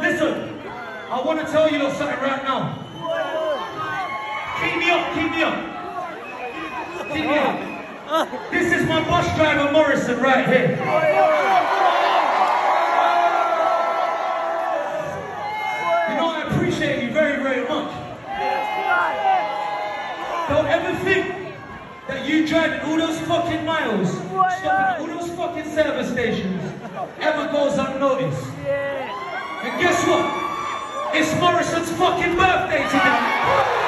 Listen, I want to tell you something right now. Keep me up, keep me up. Keep me up. This is my bus driver Morrison right here. You know, I appreciate you very, very much. Don't ever think that you driving all those fucking miles, stopping all those fucking service stations, ever goes unnoticed. And guess what? It's Morrison's fucking birthday today.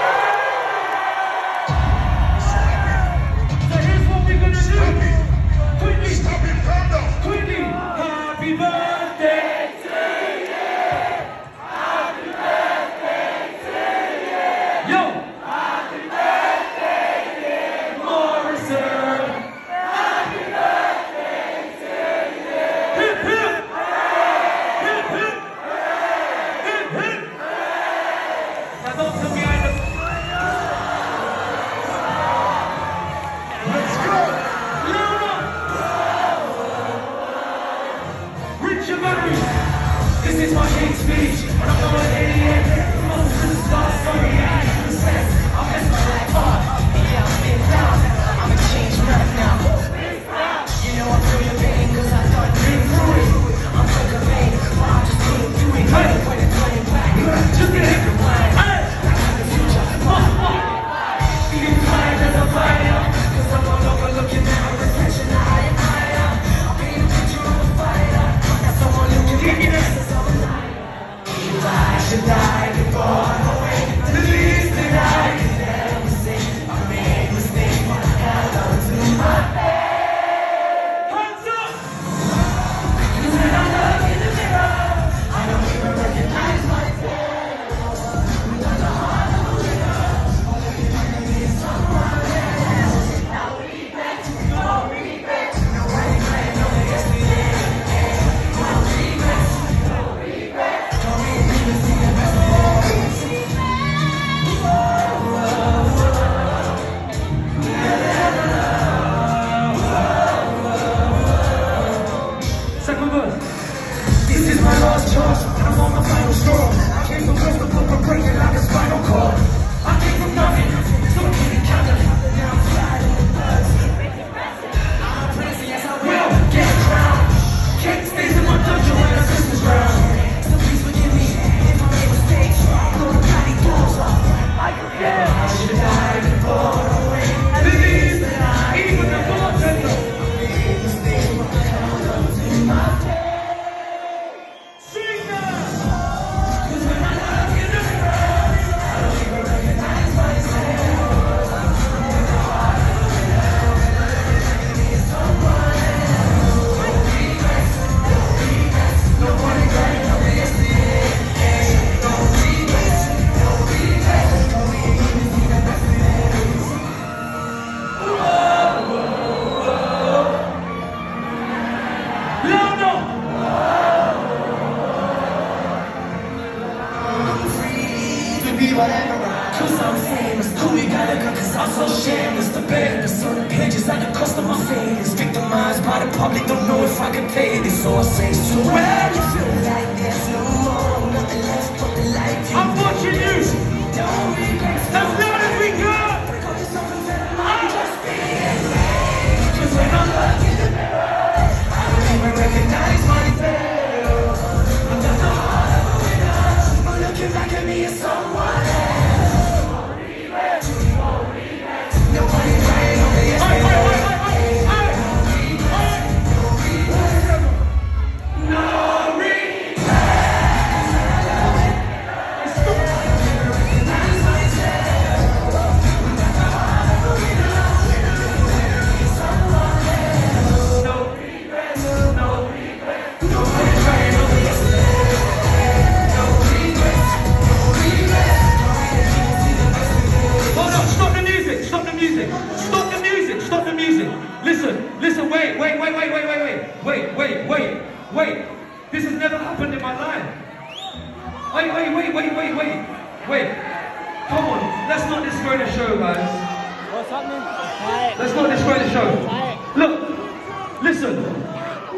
Look, listen.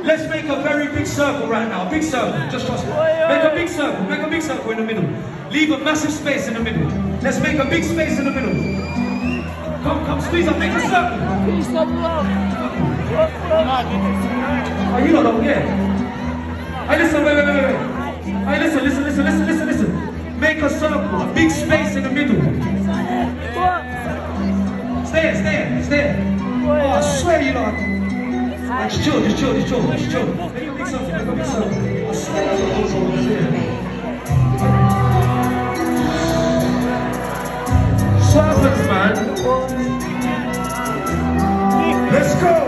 Let's make a very big circle right now. Big circle, just trust me. Make a big circle, make a big circle in the middle. Leave a massive space in the middle. Let's make a big space in the middle. Come, come, squeeze up, make a circle. Oh, you lot don't care. Hey, listen, wait, wait, wait, wait. Hey, listen, listen, listen, listen, listen, listen. Make a circle, a big space. Swear you just chill, just chill, just chill, just chill. Man. Let's go.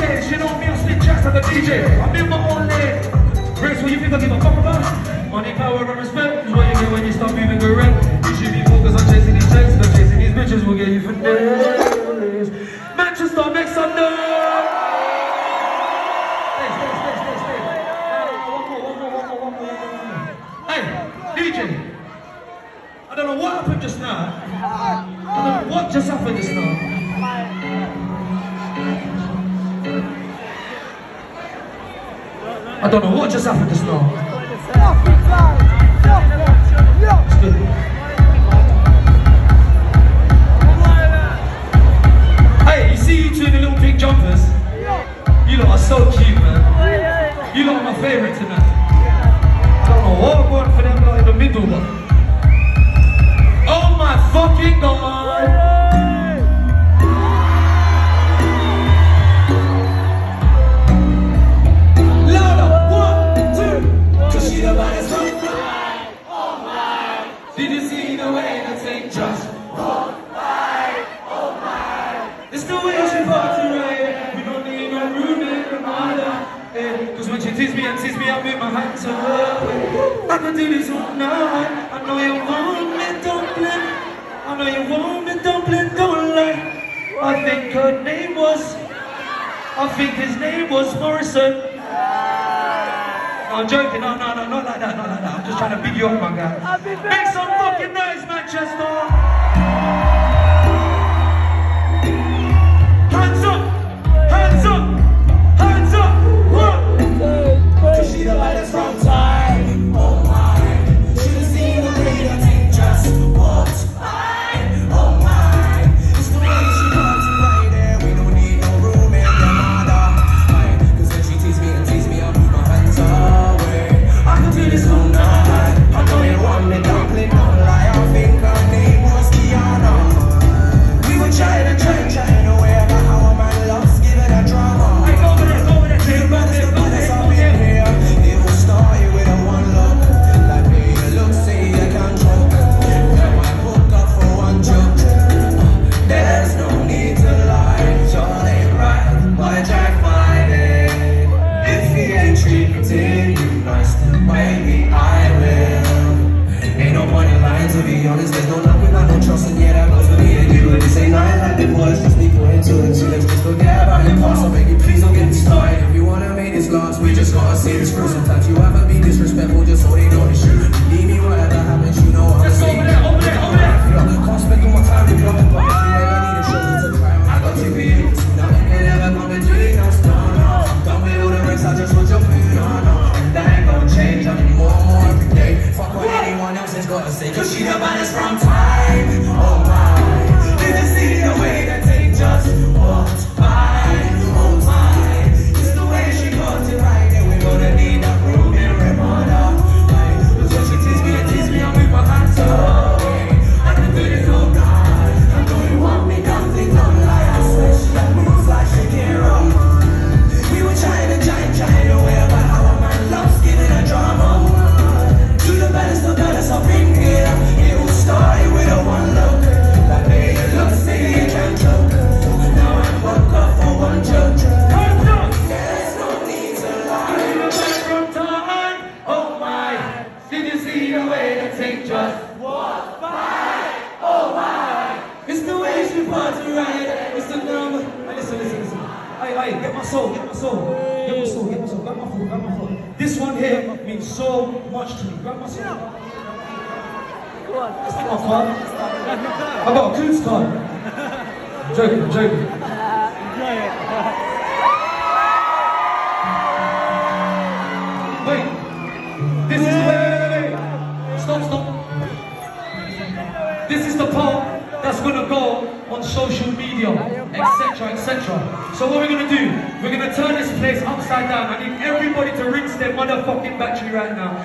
Pay. You know me, I spit tracks like a DJ. I'm in my own lane. Grace, what you think I give a fuck about? Money, power, and respect is what you get when you stop moving correct. You should be focused on chasing these checks, but chasing these bitches will get you for days. Manchester, one more. Hey, DJ. I don't know what happened just now. I don't know what just happened just now. I don't know what just happened just now. Hey, you see you two in the little pink jumpers? You lot are so cute, man. You lot are my favorite tonight. See the way the thing just walk by? Oh my! It's the way she walks around. We don't need no mother. Eh, Cause when she tease me and tease me, I make my hands up. I can do this all night. I know you want me, don't blink. I know you want me, don't blink, don't lie. I think her name was. I think his name was Morrison. No, I'm joking. No, no, no, not like that, not like that. I'm just trying to big you up, my guy. Make some fucking noise, Manchester. Way take just walked by? Oh my, It's the way she party right. It's the number. Hey, listen, listen, listen. Hey, hey, get my soul, get my soul, get my soul, get my soul. Grab my phone, grab my phone. This one here means so much to me. Grab my soul. That's not my card. I got a Coutts card. I'm joking, I'm joking. On social media, etc., etc. So what we're gonna do? We're gonna turn this place upside down. I need everybody to rinse their motherfucking battery right now.